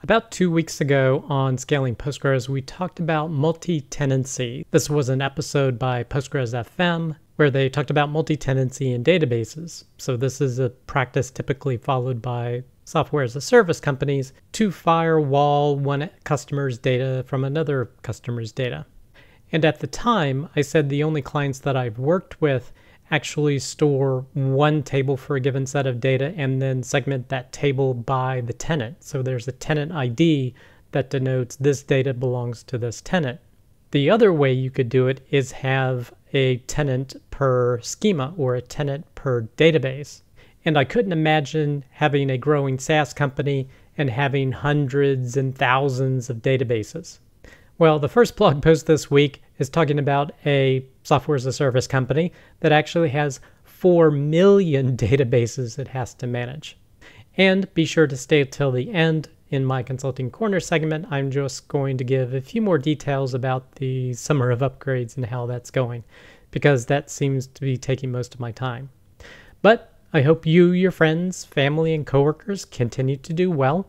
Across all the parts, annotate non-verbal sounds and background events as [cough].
About two weeks ago on Scaling Postgres, we talked about multi tenancy. This was an episode by Postgres FM where they talked about multi tenancy in databases. So, this is a practice typically followed by software as a service companies to firewall one customer's data from another customer's data. And at the time, I said the only clients that I've worked with actually store one table for a given set of data and then segment that table by the tenant. So there's a tenant ID that denotes this data belongs to this tenant. The other way you could do it is have a tenant per schema or a tenant per database. And I couldn't imagine having a growing SaaS company and having hundreds and thousands of databases. Well, the first blog [laughs] post this week is talking about a software as a service company that actually has 4 million [laughs] databases it has to manage. And be sure to stay till the end. In my Consulting Corner segment, I'm just going to give a few more details about the summer of upgrades and how that's going, because that seems to be taking most of my time. But I hope you, your friends, family, and coworkers continue to do well.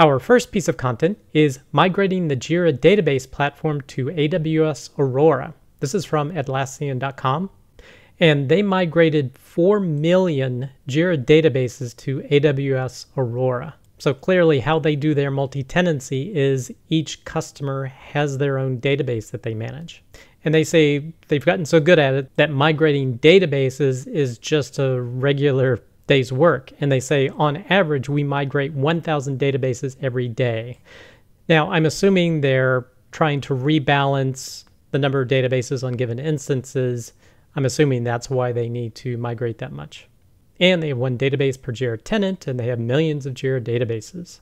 Our first piece of content is migrating the Jira database platform to AWS Aurora. This is from Atlassian.com. And they migrated 4 million Jira databases to AWS Aurora. So clearly, how they do their multi tenancy is each customer has their own database that they manage. And they say they've gotten so good at it that migrating databases is just a regular day's work. And they say on average, we migrate 1,000 databases every day. Now, I'm assuming they're trying to rebalance the number of databases on given instances. I'm assuming that's why they need to migrate that much. And they have one database per Jira tenant, and they have millions of Jira databases.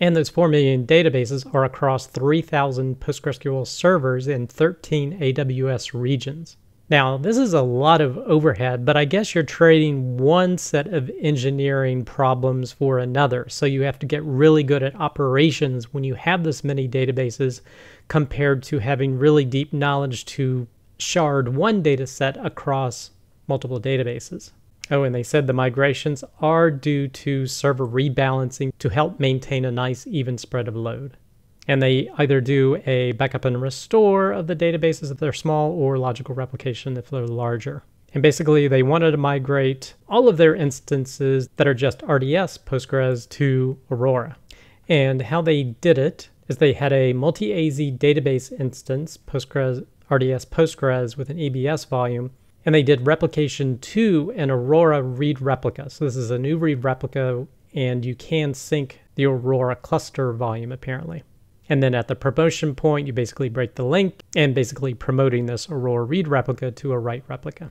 And those 4 million databases are across 3,000 PostgreSQL servers in 13 AWS regions. Now, this is a lot of overhead, but I guess you're trading one set of engineering problems for another. So you have to get really good at operations when you have this many databases compared to having really deep knowledge to shard one data set across multiple databases. Oh, and they said the migrations are due to server rebalancing to help maintain a nice even spread of load and they either do a backup and restore of the databases if they're small or logical replication if they're larger. And basically, they wanted to migrate all of their instances that are just RDS Postgres to Aurora. And how they did it is they had a multi AZ database instance, Postgres RDS Postgres with an EBS volume, and they did replication to an Aurora read replica. So this is a new read replica, and you can sync the Aurora cluster volume apparently. And then at the promotion point, you basically break the link and basically promoting this Aurora read replica to a write replica.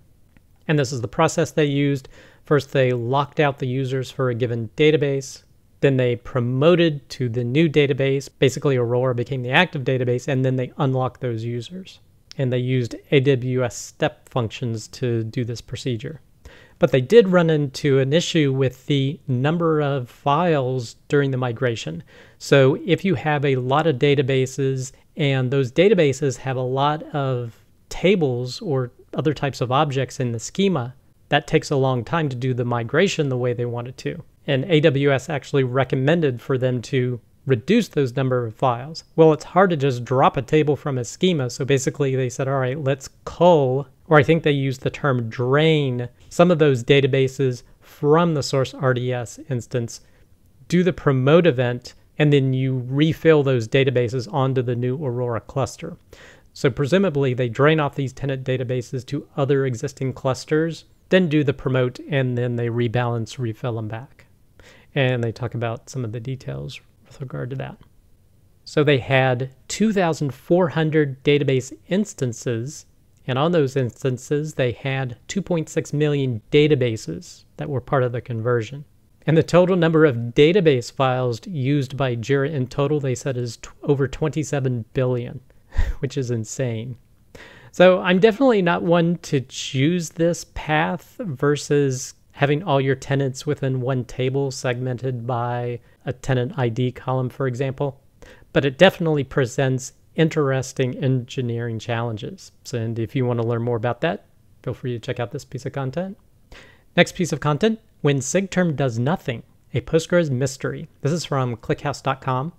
And this is the process they used. First, they locked out the users for a given database. Then they promoted to the new database. Basically, Aurora became the active database, and then they unlocked those users. And they used AWS step functions to do this procedure. But they did run into an issue with the number of files during the migration. So if you have a lot of databases and those databases have a lot of tables or other types of objects in the schema, that takes a long time to do the migration the way they want it to. And AWS actually recommended for them to reduce those number of files. Well, it's hard to just drop a table from a schema. So basically they said, all right, let's cull or I think they use the term drain some of those databases from the source RDS instance, do the promote event, and then you refill those databases onto the new Aurora cluster. So presumably they drain off these tenant databases to other existing clusters, then do the promote, and then they rebalance, refill them back. And they talk about some of the details with regard to that. So they had 2,400 database instances and on those instances, they had 2.6 million databases that were part of the conversion. And the total number of database files used by Jira in total, they said, is over 27 billion, [laughs] which is insane. So I'm definitely not one to choose this path versus having all your tenants within one table segmented by a tenant ID column, for example. But it definitely presents interesting engineering challenges. And if you want to learn more about that, feel free to check out this piece of content. Next piece of content, when SIGTERM does nothing, a Postgres mystery. This is from clickhouse.com.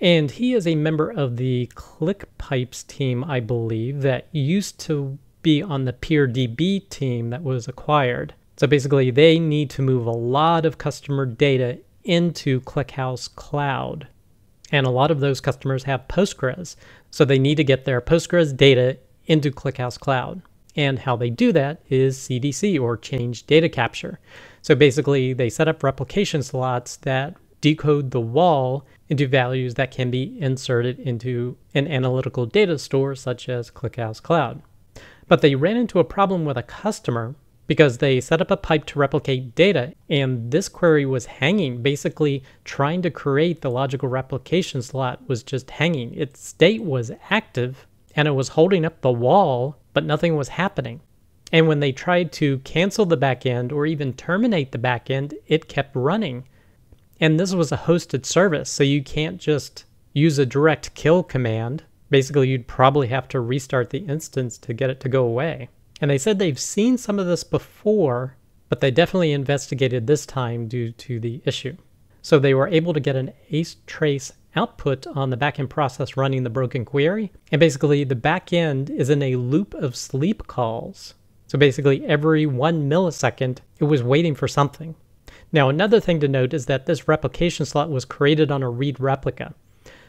And he is a member of the ClickPipes team, I believe, that used to be on the PeerDB team that was acquired. So basically, they need to move a lot of customer data into ClickHouse Cloud. And a lot of those customers have Postgres. So they need to get their Postgres data into ClickHouse Cloud. And how they do that is CDC or change data capture. So basically, they set up replication slots that decode the WAL into values that can be inserted into an analytical data store such as ClickHouse Cloud. But they ran into a problem with a customer because they set up a pipe to replicate data and this query was hanging. Basically, trying to create the logical replication slot was just hanging. Its state was active and it was holding up the WAL, but nothing was happening. And when they tried to cancel the backend or even terminate the backend, it kept running. And this was a hosted service, so you can't just use a direct kill command. Basically, you'd probably have to restart the instance to get it to go away. And they said they've seen some of this before, but they definitely investigated this time due to the issue. So they were able to get an ace trace output on the backend process running the broken query. And basically, the backend is in a loop of sleep calls. So basically, every one millisecond, it was waiting for something. Now, another thing to note is that this replication slot was created on a read replica.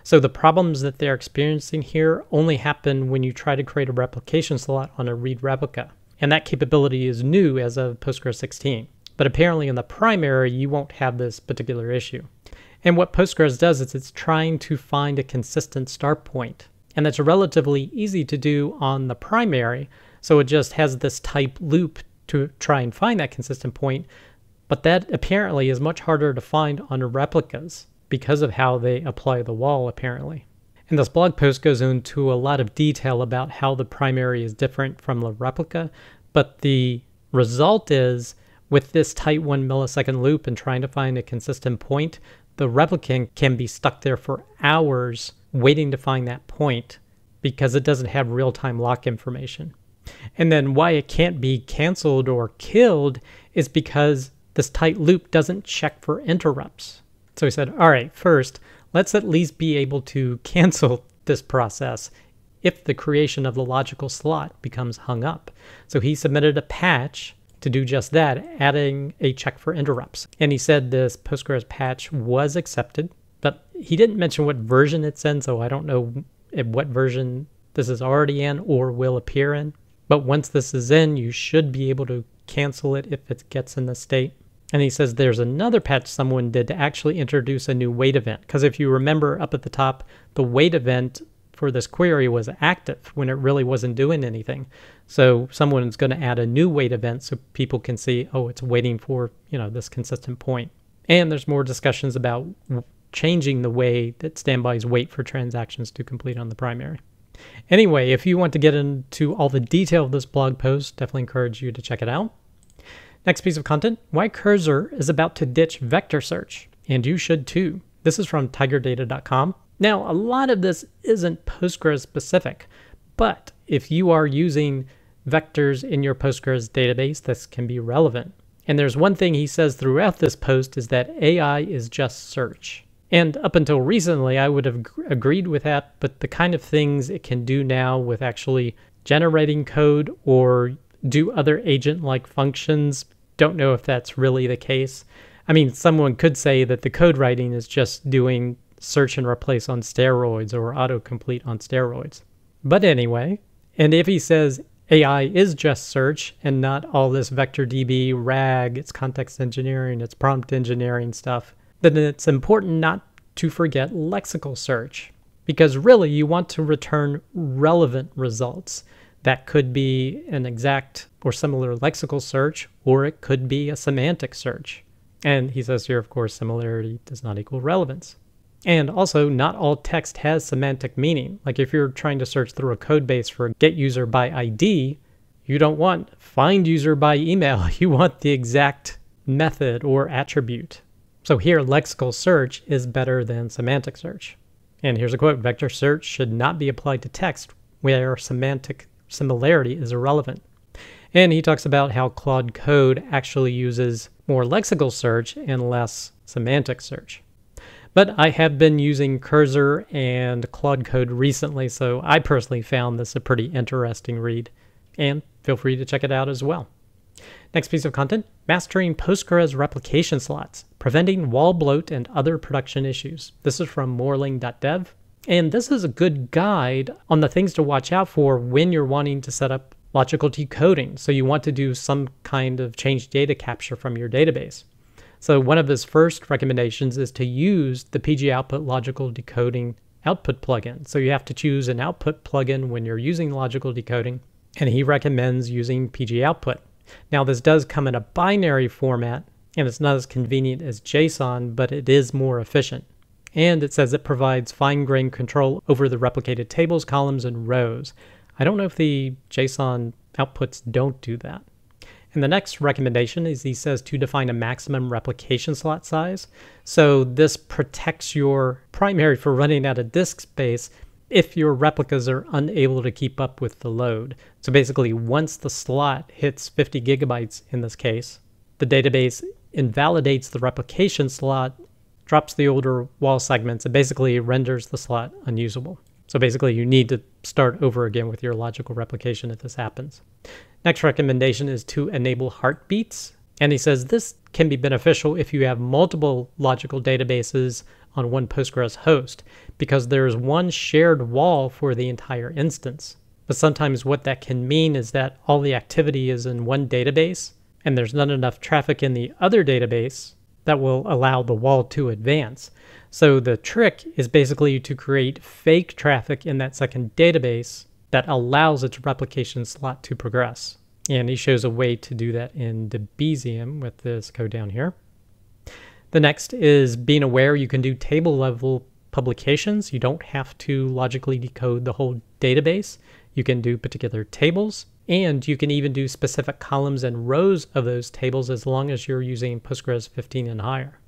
So the problems that they're experiencing here only happen when you try to create a replication slot on a read replica. And that capability is new as of Postgres 16. But apparently in the primary, you won't have this particular issue. And what Postgres does is it's trying to find a consistent start point. And that's relatively easy to do on the primary. So it just has this type loop to try and find that consistent point. But that apparently is much harder to find on replicas because of how they apply the WAL, apparently. And this blog post goes into a lot of detail about how the primary is different from the replica, but the result is with this tight one millisecond loop and trying to find a consistent point, the replicant can be stuck there for hours waiting to find that point because it doesn't have real time lock information. And then why it can't be canceled or killed is because this tight loop doesn't check for interrupts. So he said, all right, first, let's at least be able to cancel this process if the creation of the logical slot becomes hung up. So he submitted a patch to do just that, adding a check for interrupts. And he said this Postgres patch was accepted, but he didn't mention what version it's in, so I don't know what version this is already in or will appear in. But once this is in, you should be able to cancel it if it gets in the state. And he says there's another patch someone did to actually introduce a new wait event. Because if you remember up at the top, the wait event for this query was active when it really wasn't doing anything. So someone's going to add a new wait event so people can see, oh, it's waiting for, you know, this consistent point. And there's more discussions about changing the way that standbys wait for transactions to complete on the primary. Anyway, if you want to get into all the detail of this blog post, definitely encourage you to check it out. Next piece of content why Cursor is about to ditch vector search, and you should too. This is from tigerdata.com. Now, a lot of this isn't Postgres specific, but if you are using vectors in your Postgres database, this can be relevant. And there's one thing he says throughout this post is that AI is just search. And up until recently, I would have agreed with that, but the kind of things it can do now with actually generating code or do other agent like functions. Don't know if that's really the case. I mean, someone could say that the code writing is just doing search and replace on steroids or autocomplete on steroids. But anyway, and if he says AI is just search and not all this vector DB, RAG, it's context engineering, it's prompt engineering stuff, then it's important not to forget lexical search because really you want to return relevant results. That could be an exact or similar lexical search, or it could be a semantic search. And he says here, of course, similarity does not equal relevance. And also, not all text has semantic meaning. Like if you're trying to search through a code base for get user by ID, you don't want find user by email. [laughs] You want the exact method or attribute. So here, lexical search is better than semantic search. And here's a quote Vector search should not be applied to text where semantic similarity is irrelevant. And he talks about how Claude Code actually uses more lexical search and less semantic search. But I have been using Cursor and Claude Code recently, so I personally found this a pretty interesting read. And feel free to check it out as well. Next piece of content Mastering Postgres replication slots, preventing WAL bloat and other production issues. This is from morling.dev. And this is a good guide on the things to watch out for when you're wanting to set up logical decoding. So you want to do some kind of change data capture from your database. So one of his first recommendations is to use the PG Output Logical Decoding output plugin. So you have to choose an output plugin when you're using logical decoding, and he recommends using PG Output. Now this does come in a binary format, and it's not as convenient as JSON, but it is more efficient. And it says it provides fine-grained control over the replicated tables, columns, and rows. I don't know if the JSON outputs don't do that. And the next recommendation is he says to define a maximum replication slot size. So this protects your primary for running out of disk space if your replicas are unable to keep up with the load. So basically, once the slot hits 50 gigabytes in this case, the database invalidates the replication slot, drops the older WAL segments, and basically renders the slot unusable. So basically, you need to start over again with your logical replication if this happens. Next recommendation is to enable heartbeats. And he says this can be beneficial if you have multiple logical databases on one Postgres host because there's one shared WAL for the entire instance. But sometimes what that can mean is that all the activity is in one database and there's not enough traffic in the other database that will allow the WAL to advance. So the trick is basically to create fake traffic in that second database that allows its replication slot to progress. And he shows a way to do that in Debezium with this code down here. The next is being aware you can do table level publications. You don't have to logically decode the whole database. You can do particular tables, and you can even do specific columns and rows of those tables as long as you're using Postgres 15 and higher.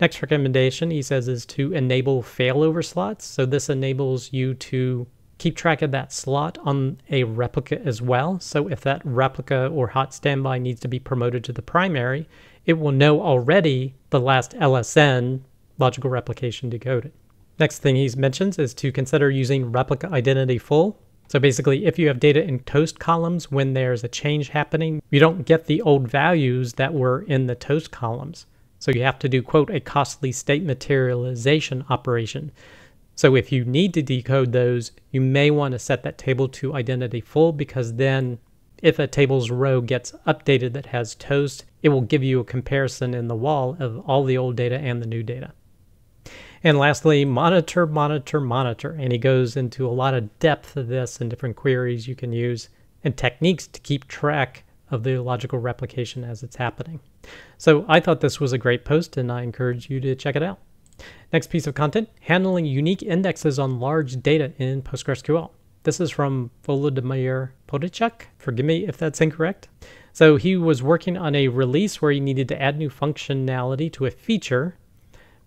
Next recommendation, he says, is to enable failover slots. So this enables you to keep track of that slot on a replica as well. So if that replica or hot standby needs to be promoted to the primary, it will know already the last LSN, logical replication decoded. Next thing he mentions is to consider using replica identity full. So basically, if you have data in toast columns, when there's a change happening, you don't get the old values that were in the toast columns. So you have to do, quote, a costly state materialization operation. So if you need to decode those, you may want to set that table to identity full because then if a table's row gets updated that has toast, it will give you a comparison in the WAL of all the old data and the new data. And lastly, monitor, monitor, monitor. And he goes into a lot of depth of this and different queries you can use and techniques to keep track of the logical replication as it's happening. So I thought this was a great post and I encourage you to check it out. Next piece of content, handling unique indexes on large data in PostgreSQL. This is from Volodymyr Podachuk. Forgive me if that's incorrect. So he was working on a release where he needed to add new functionality to a feature,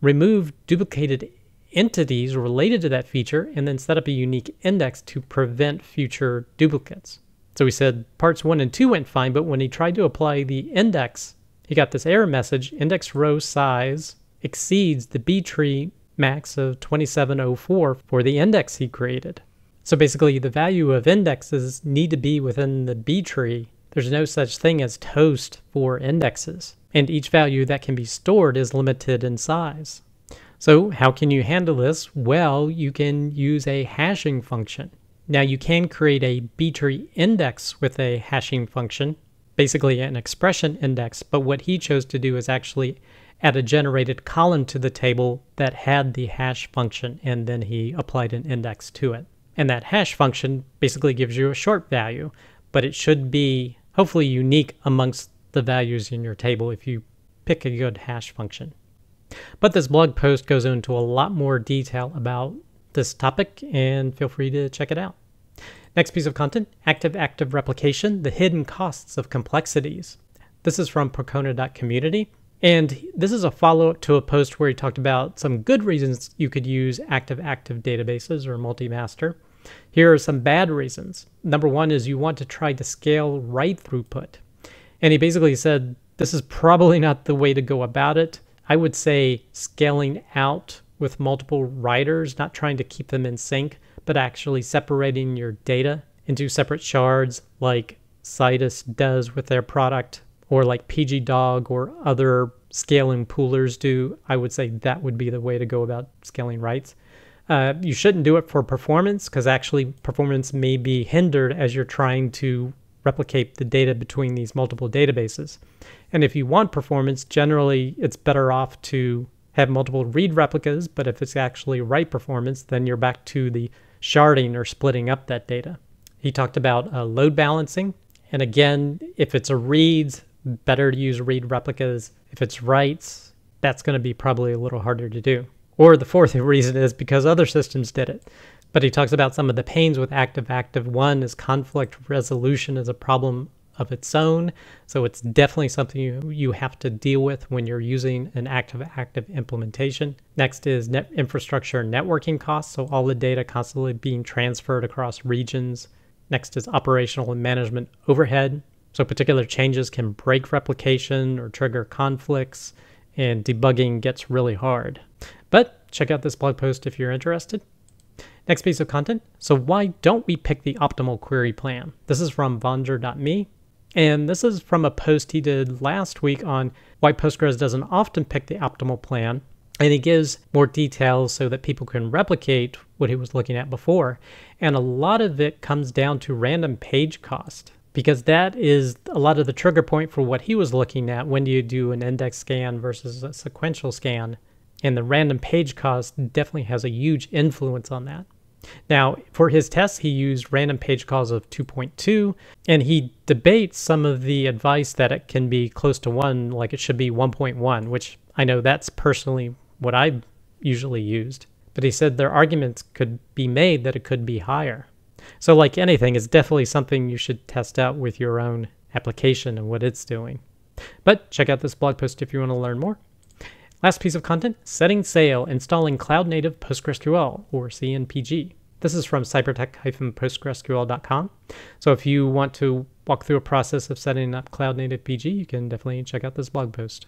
remove duplicated entities related to that feature, and then set up a unique index to prevent future duplicates. So he said parts one and two went fine, but when he tried to apply the index, he got this error message, index row size exceeds the B tree max of 2704 for the index he created. So basically, the value of indexes need to be within the B tree. There's no such thing as toast for indexes, and each value that can be stored is limited in size. So how can you handle this? Well, you can use a hashing function. Now you can create a B tree index with a hashing function, basically an expression index, but what he chose to do is actually add a generated column to the table that had the hash function, and then he applied an index to it. And that hash function basically gives you a short value, but it should be hopefully unique amongst the values in your table if you pick a good hash function. But this blog post goes into a lot more detail about this topic, and feel free to check it out. Next piece of content active-active replication, the hidden costs of complexities. This is from Percona.community. And this is a follow up to a post where he talked about some good reasons you could use active active databases or multi master. Here are some bad reasons. Number one is you want to try to scale write throughput. And he basically said this is probably not the way to go about it. I would say scaling out with multiple writers, not trying to keep them in sync, but actually separating your data into separate shards like Citus does with their product or like pgdog or other scaling poolers do, I would say that would be the way to go about scaling writes. Uh, you shouldn't do it for performance because actually performance may be hindered as you're trying to replicate the data between these multiple databases. And if you want performance, generally it's better off to have multiple read replicas, but if it's actually write performance, then you're back to the sharding or splitting up that data. He talked about uh, load balancing. And again, if it's a reads, better to use read replicas. If it's writes, that's going to be probably a little harder to do. Or the fourth [laughs] reason is because other systems did it. But he talks about some of the pains with active active. One is conflict resolution is a problem of its own. So it's definitely something you, you have to deal with when you're using an active active implementation. Next is net infrastructure networking costs. So all the data constantly being transferred across regions. Next is operational and management overhead. So particular changes can break replication or trigger conflicts, and debugging gets really hard. But check out this blog post if you're interested. Next piece of content. So why don't we pick the optimal query plan? This is from Vondra.me. And this is from a post he did last week on why Postgres doesn't often pick the optimal plan. And he gives more details so that people can replicate what he was looking at before. And a lot of it comes down to random page cost because that is a lot of the trigger point for what he was looking at. When do you do an index scan versus a sequential scan? And the random page cost definitely has a huge influence on that. Now, for his tests, he used random page cost of 2.2, and he debates some of the advice that it can be close to 1, like it should be 1.1, which I know that's personally what I usually used. But he said their arguments could be made that it could be higher. So, like anything, it's definitely something you should test out with your own application and what it's doing. But check out this blog post if you want to learn more. Last piece of content, setting sail, installing cloud native PostgreSQL or CNPG. This is from cybertec-postgresql.com. So if you want to walk through a process of setting up cloud native PG, you can definitely check out this blog post.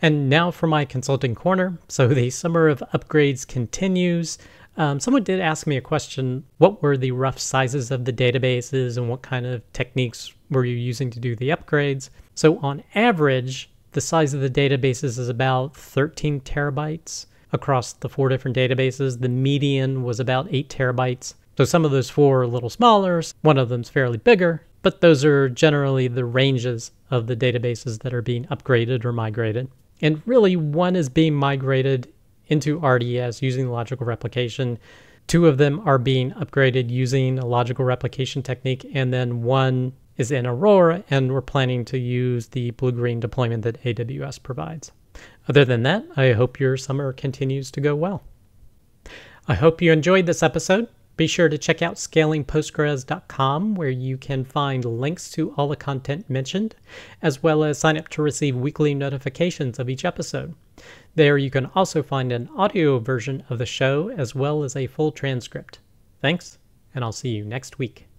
And now for my consulting corner. So the summer of upgrades continues. Um, someone did ask me a question what were the rough sizes of the databases and what kind of techniques were you using to do the upgrades? So, on average, the size of the databases is about 13 terabytes across the four different databases. The median was about 8 terabytes. So some of those four are a little smaller, one of them's fairly bigger, but those are generally the ranges of the databases that are being upgraded or migrated. And really, one is being migrated into RDS using logical replication. Two of them are being upgraded using a logical replication technique, and then one is in Aurora, and we're planning to use the blue green deployment that AWS provides. Other than that, I hope your summer continues to go well. I hope you enjoyed this episode. Be sure to check out scalingpostgres.com where you can find links to all the content mentioned, as well as sign up to receive weekly notifications of each episode. There you can also find an audio version of the show as well as a full transcript. Thanks, and I'll see you next week.